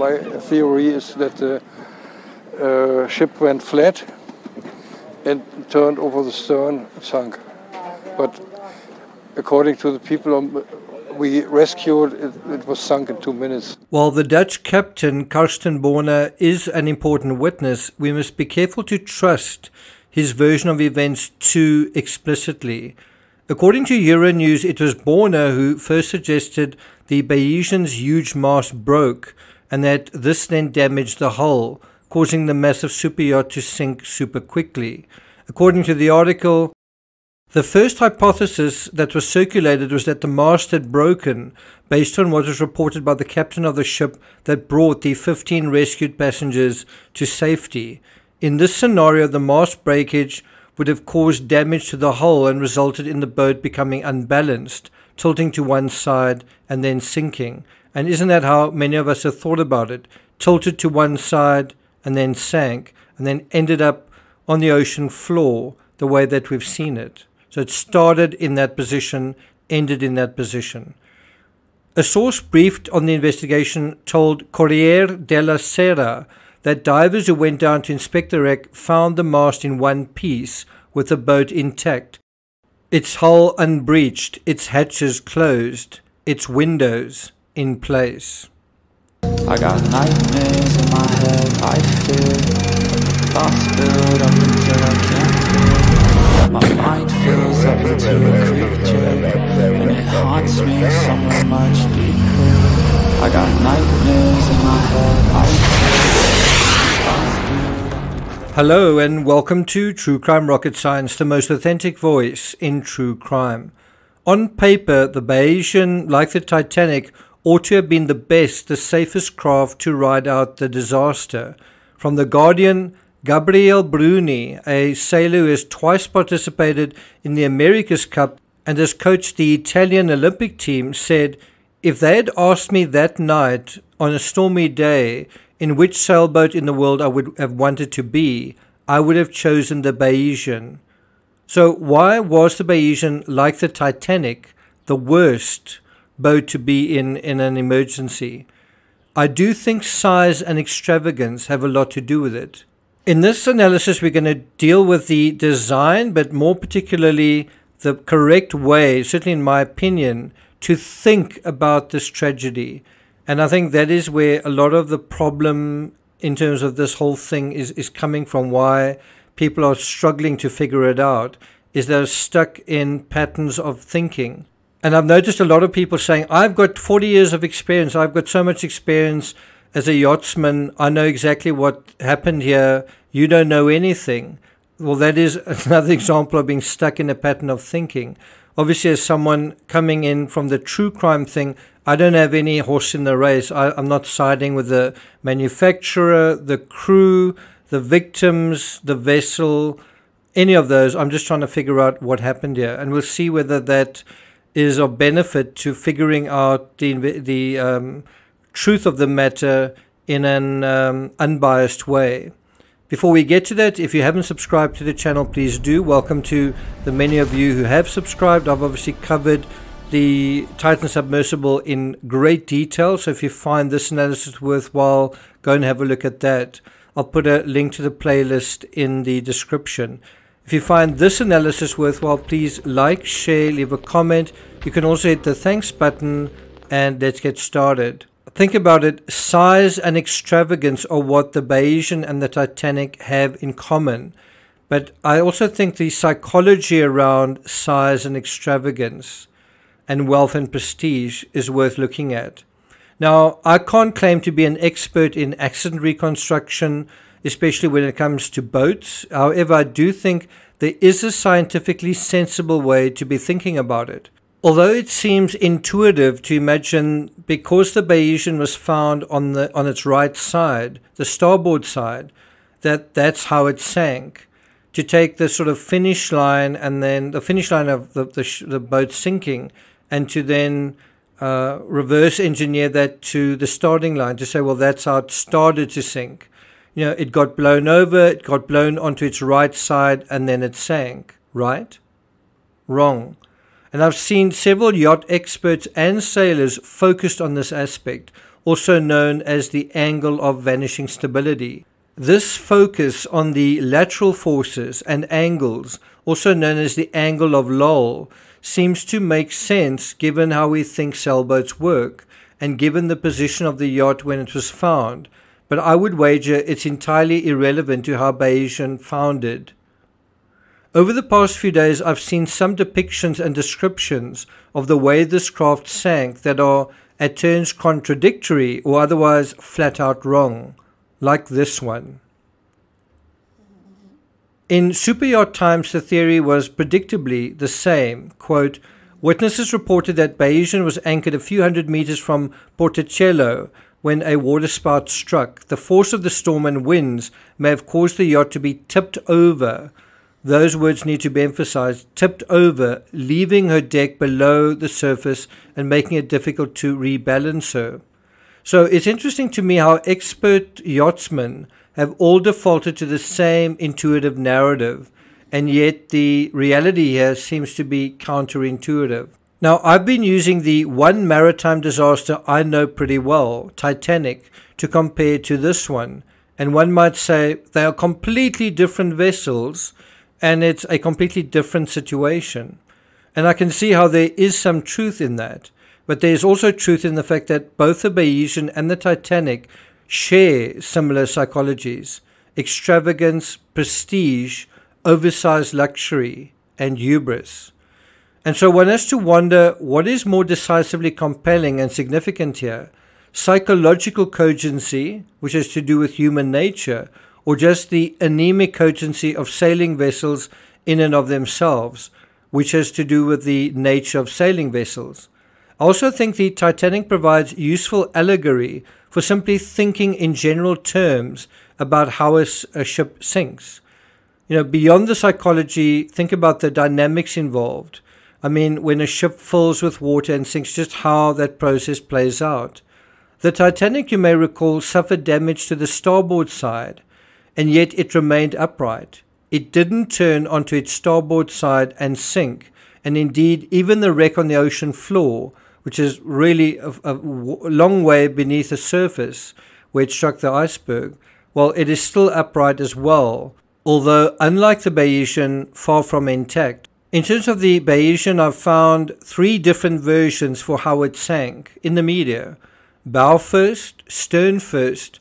My theory is that the uh, ship went flat and turned over the stern, sunk. But according to the people we rescued, it, it, was sunk in two minutes. While the Dutch captain, Karsten Borner, is an important witness, we must be careful to trust his version of events too explicitly. According to Euronews, it was Borner who first suggested the Bayesian's huge mast broke and that this then damaged the hull, causing the massive super yacht to sink super quickly. According to the article, the first hypothesis that was circulated was that the mast had broken, based on what was reported by the captain of the ship that brought the 15 rescued passengers to safety. In this scenario, the mast breakage would have caused damage to the hull and resulted in the boat becoming unbalanced, tilting to one side and then sinking. And isn't that how many of us have thought about it? Tilted to one side and then sank, and then ended up on the ocean floor the way that we've seen it. So it started in that position, ended in that position. A source briefed on the investigation told Corriere della Sera that divers who went down to inspect the wreck found the mast in one piece with the boat intact, its hull unbreached, its hatches closed, its windows in place. I got nightmares in my head, I fear Thoughts build up until I can't My mind fills up into a creature And it haunts me somewhere much deeper I got nightmares in my head, I fear Hello and welcome to True Crime Rocket Science, the most authentic voice in true crime. On paper, the Bayesian, like the Titanic, ought to have been the best, the safest craft to ride out the disaster. From The Guardian, Gabriele Bruni, a sailor who has twice participated in the America's Cup and has coached the Italian Olympic team, said, If they had asked me that night on a stormy day in which sailboat in the world I would have wanted to be, I would have chosen the Bayesian. So, why was the Bayesian, like the Titanic, the worst? Boat to be in in an emergency. I do think size and extravagance have a lot to do with it. In this analysis, we're going to deal with the design, but more particularly the correct way, certainly in my opinion, to think about this tragedy. And I think that is where a lot of the problem in terms of this whole thing is, is coming from, why people are struggling to figure it out, is they're stuck in patterns of thinking. And I've noticed a lot of people saying, I've got 40 years of experience. I've got so much experience as a yachtsman. I know exactly what happened here. You don't know anything. Well, that is another example of being stuck in a pattern of thinking. Obviously, as someone coming in from the true crime thing, I don't have any horse in the race. I, I'm not siding with the manufacturer, the crew, the victims, the vessel, any of those. I'm just trying to figure out what happened here. And we'll see whether that is of benefit to figuring out the the um, truth of the matter in an um, unbiased way. Before we get to that, if you haven't subscribed to the channel, please do. Welcome to the many of you who have subscribed. I've obviously covered the Titan submersible in great detail. So if you find this analysis worthwhile, go and have a look at that. I'll put a link to the playlist in the description. If you find this analysis worthwhile, please like, share, leave a comment. You can also hit the thanks button and let's get started. Think about it size and extravagance are what the Bayesian and the Titanic have in common. But I also think the psychology around size and extravagance and wealth and prestige is worth looking at. Now, I can't claim to be an expert in accident reconstruction especially when it comes to boats. However, I do think there is a scientifically sensible way to be thinking about it. Although it seems intuitive to imagine because the Bayesian was found on the on its right side, the starboard side, that that's how it sank. To take the sort of finish line and then the finish line of the the, the boat sinking, and to then uh, reverse engineer that to the starting line to say, well, that's how it started to sink you know, it got blown over, it got blown onto its right side, and then it sank. Right? Wrong. And I've seen several yacht experts and sailors focused on this aspect. also known as the angle of vanishing stability. This focus on the lateral forces and angles, also known as the angle of loll, seems to make sense given how we think sailboats work and given the position of the yacht when it was found, but I would wager it's entirely irrelevant to how Bayesian founded. Over the past few days, I've seen some depictions and descriptions of the way this craft sank that are at turns contradictory or otherwise flat out wrong, like this one. In Superyacht Times, the theory was predictably the same. Quote, Witnesses reported that Bayesian was anchored a few hundred meters from Porticello when a waterspout struck. The force of the storm and winds may have caused the yacht to be tipped over. Those words need to be emphasized tipped over, leaving her deck below the surface and making it difficult to rebalance her. So it's interesting to me how expert yachtsmen have all defaulted to the same intuitive narrative and yet the reality here seems to be counterintuitive. Now, I've been using the one maritime disaster I know pretty well, Titanic, to compare to this one. And one might say they are completely different vessels and it's a completely different situation. And I can see how there is some truth in that. But there's also truth in the fact that both the Bayesian and the Titanic share similar psychologies extravagance, prestige, oversized luxury, and hubris. And so one has to wonder what is more decisively compelling and significant here psychological cogency, which has to do with human nature, or just the anemic cogency of sailing vessels in and of themselves, which has to do with the nature of sailing vessels. I also think the Titanic provides useful allegory for simply thinking in general terms about how a, a ship sinks you know, beyond the psychology, think about the dynamics involved. I mean, when a ship fills with water and sinks, just how that process plays out. The Titanic, you may recall, suffered damage to the starboard side, and yet it remained upright. It didn't turn onto its starboard side and sink, and indeed, even the wreck on the ocean floor, which is really a, a long way beneath the surface where it struck the iceberg, well, it is still upright as well although unlike the Bayesian, far from intact. In terms of the Bayesian, I've found three different versions for how it sank in the media bow first, stern first,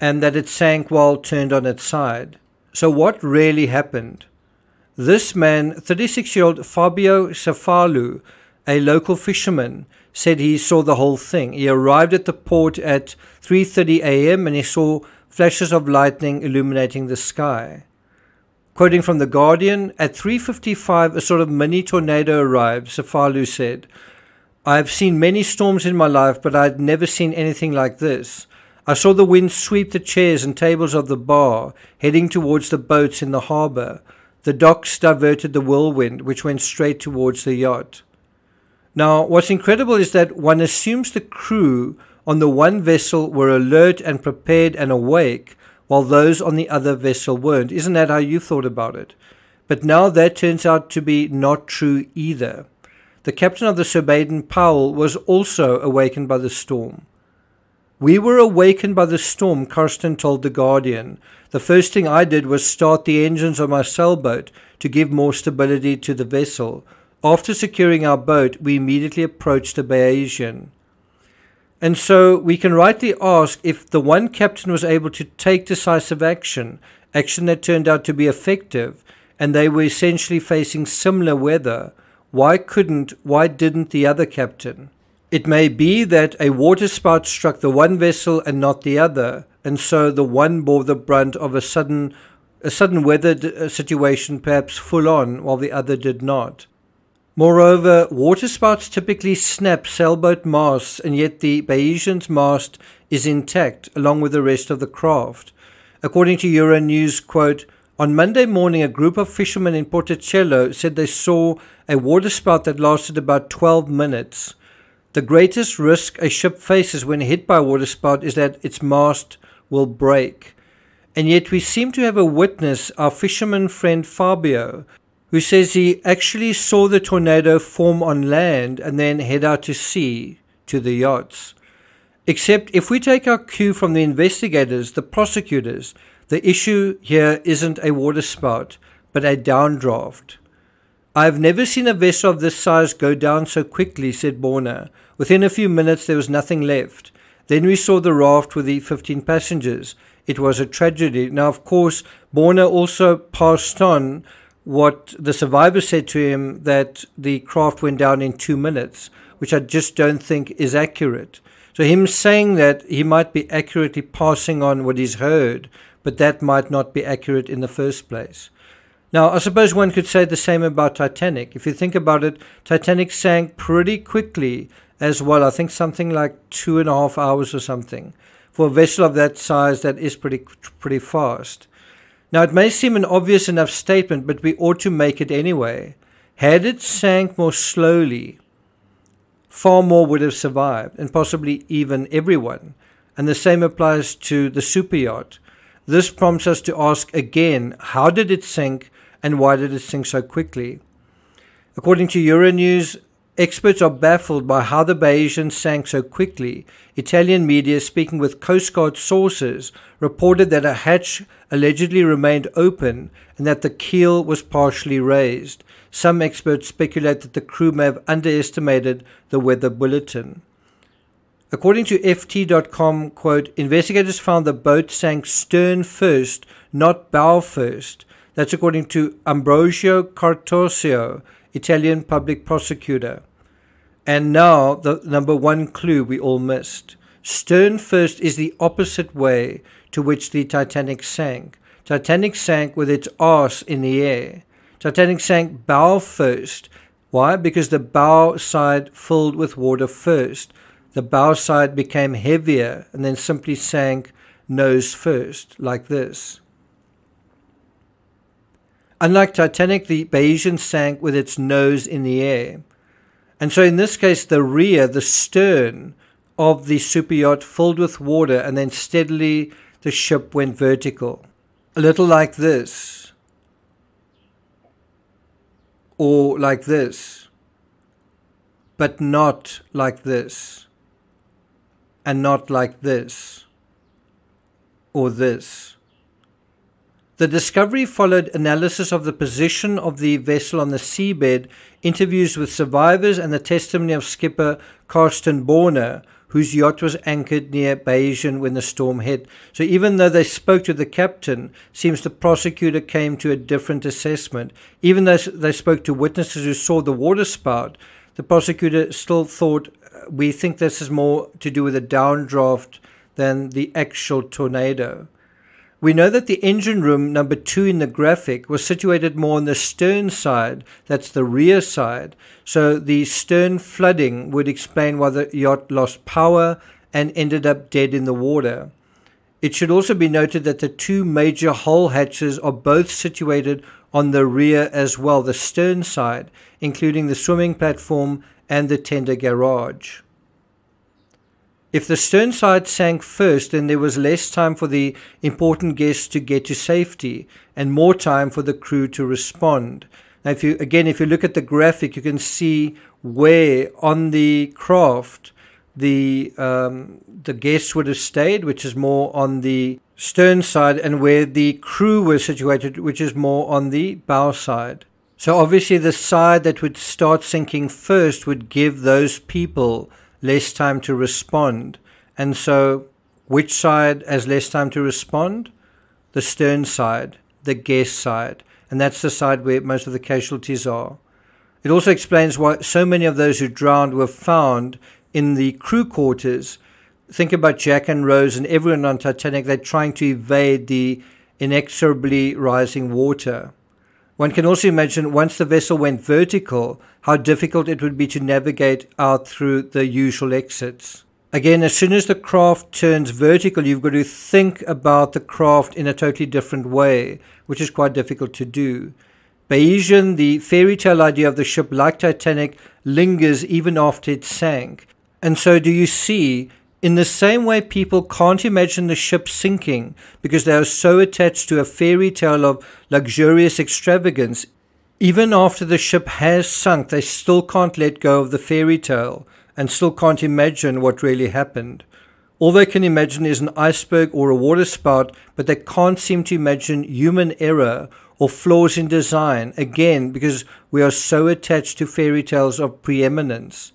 and that it sank while turned on its side. So, what really happened? This man, 36 year old Fabio Cefalù, a local fisherman, said he saw the whole thing. He arrived at the port at 3:30 a.m. and he saw flashes of lightning illuminating the sky. Quoting from The Guardian, at 3.55 a sort of mini tornado arrived, Cefalù said. I have seen many storms in my life, but I had never seen anything like this. I saw the wind sweep the chairs and tables of the bar, heading towards the boats in the harbour. The docks diverted the whirlwind, which went straight towards the yacht. Now, what's incredible is that one assumes the crew on the one vessel were alert and prepared and awake, while those on the other vessel weren't. Isn't that how you thought about it? But now that turns out to be not true either. The captain of the Sir Powell was also awakened by the storm. We were awakened by the storm, Karsten told The Guardian. The first thing I did was start the engines of my sailboat to give more stability to the vessel. After securing our boat, we immediately approached the Bayesian. And so we can rightly ask if the one captain was able to take decisive action, action that turned out to be effective, and they were essentially facing similar weather, why couldn't, why didn't the other captain? It may be that a waterspout struck the one vessel and not the other, and so the one bore the brunt of a sudden, a sudden weather uh, situation, perhaps full on, while the other did not. Moreover, waterspouts typically snap sailboat masts, and yet the Bayesian's mast is intact along with the rest of the craft. According to Euronews, quote, on Monday morning, a group of fishermen in Porticello said they saw a waterspout that lasted about 12 minutes. The greatest risk a ship faces when hit by a waterspout is that its mast will break. And yet we seem to have a witness, our fisherman friend Fabio, who says he actually saw the tornado form on land and then head out to sea to the yachts. Except if we take our cue from the investigators, the prosecutors, the issue here isn't a waterspout, but a downdraft. I have never seen a vessel of this size go down so quickly, said Borner. Within a few minutes there was nothing left. Then we saw the raft with the 15 passengers. It was a tragedy. Now, of course, Borner also passed on what the survivor said to him that the craft went down in two minutes, which I just don't think is accurate. So, him saying that he might be accurately passing on what he's heard, but that might not be accurate in the first place. Now, I suppose one could say the same about Titanic. If you think about it, Titanic sank pretty quickly as well. I think something like two and a half hours or something. For a vessel of that size, that is pretty pretty fast. Now, it may seem an obvious enough statement, but we ought to make it anyway. Had it sank more slowly, far more would have survived, and possibly even everyone. And the same applies to the super yacht. This prompts us to ask again how did it sink and why did it sink so quickly? According to Euronews, Experts are baffled by how the Bayesian sank so quickly. Italian media, speaking with Coast Guard sources, reported that a hatch allegedly remained open and that the keel was partially raised. Some experts speculate that the crew may have underestimated the weather bulletin. According to FT.com, quote, investigators found the boat sank stern first, not bow first. That's according to Ambrogio Cartosio, Italian public prosecutor. And now, the number one clue we all missed. Stern first is the opposite way to which the Titanic sank. Titanic sank with its arse in the air. Titanic sank bow first. Why? Because the bow side filled with water first. The bow side became heavier and then simply sank nose first, like this. Unlike Titanic, the Bayesian sank with its nose in the air. And so in this case, the rear, the stern of the super yacht filled with water, and then steadily the ship went vertical. A little like this, or like this, but not like this, and not like this, or this. The discovery followed analysis of the position of the vessel on the seabed, interviews with survivors, and the testimony of skipper Karsten Borner, whose yacht was anchored near Bayesian when the storm hit. So even though they spoke to the captain, seems the prosecutor came to a different assessment. Even though they spoke to witnesses who saw the water spout, the prosecutor still thought we think this is more to do with a downdraft than the actual tornado. We know that the engine room number two in the graphic was situated more on the stern side, that's the rear side, so the stern flooding would explain why the yacht lost power and ended up dead in the water. It should also be noted that the two major hull hatches are both situated on the rear as well, the stern side, including the swimming platform and the tender garage. If the stern side sank first, then there was less time for the important guests to get to safety and more time for the crew to respond. Now, if you again, if you look at the graphic, you can see where on the craft the um, the guests would have stayed, which is more on the stern side, and where the crew were situated, which is more on the bow side. So obviously, the side that would start sinking first would give those people less time to respond. And so, which side has less time to respond? The stern side, the guest side. And that's the side where most of the casualties are. It also explains why so many of those who drowned were found in the crew quarters. Think about Jack and Rose and everyone on Titanic. They're trying to evade the inexorably rising water. One can also imagine once the vessel went vertical, how difficult it would be to navigate out through the usual exits. Again, as soon as the craft turns vertical, you've got to think about the craft in a totally different way, which is quite difficult to do. Bayesian, the fairy tale idea of the ship like Titanic, lingers even after it sank. And so, do you see in the same way, people can't imagine the ship sinking because they are so attached to a fairy tale of luxurious extravagance. Even after the ship has sunk, they still can't let go of the fairy tale and still can't imagine what really happened. All they can imagine is an iceberg or a water spout, but they can't seem to imagine human error or flaws in design, again, because we are so attached to fairy tales of preeminence.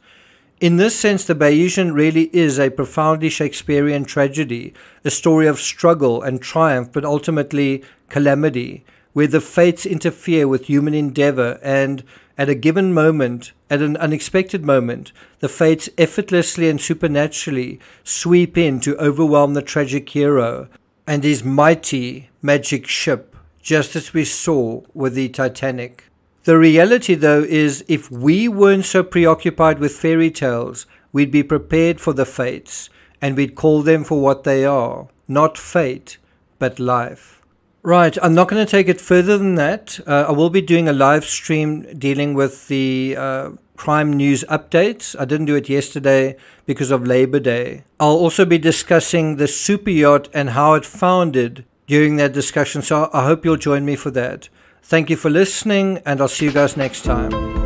In this sense, the Bayesian really is a profoundly Shakespearean tragedy, a story of struggle and triumph, but ultimately calamity, where the fates interfere with human endeavor and, at a given moment, at an unexpected moment, the fates effortlessly and supernaturally sweep in to overwhelm the tragic hero and his mighty magic ship, just as we saw with the Titanic. The reality, though, is if we weren't so preoccupied with fairy tales, we'd be prepared for the fates, and we'd call them for what they are not fate, but life. Right, I'm not going to take it further than that. Uh, I will be doing a live stream dealing with the uh, crime news updates. I didn't do it yesterday because of Labor Day. I'll also be discussing the super yacht and how it founded during that discussion, so I hope you'll join me for that. Thank you for listening, and I'll see you guys next time.